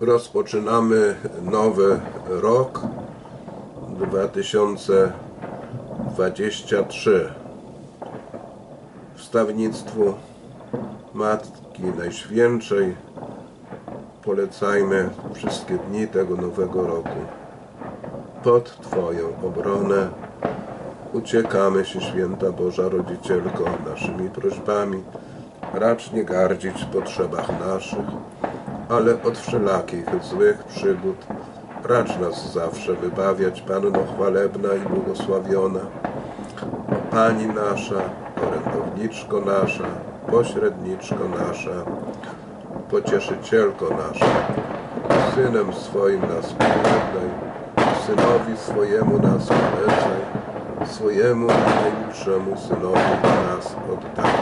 Rozpoczynamy nowy rok 2023. Wstawnictwu Matki Najświętszej polecajmy wszystkie dni tego nowego roku. Pod Twoją obronę uciekamy się, Święta Boża Rodzicielko, naszymi prośbami. Racz nie gardzić w potrzebach naszych, ale od wszelakich złych przygód racz nas zawsze wybawiać, Panno chwalebna i błogosławiona. O Pani nasza, orędowniczko nasza, pośredniczko nasza, pocieszycielko nasza, Synem swoim nas pożegnaj, Synowi swojemu nas polecaj, swojemu najmilszemu Synowi nas oddawaj.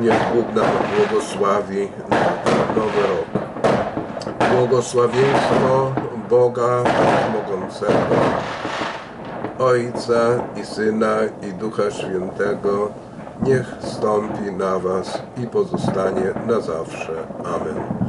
Niech Bóg nam błogosławi na nowy rok. Błogosławieństwo Boga Mogącego, Ojca i Syna i Ducha Świętego, niech stąpi na Was i pozostanie na zawsze. Amen.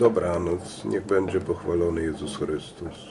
Dobranoc, niech będzie pochwalony Jezus Chrystus.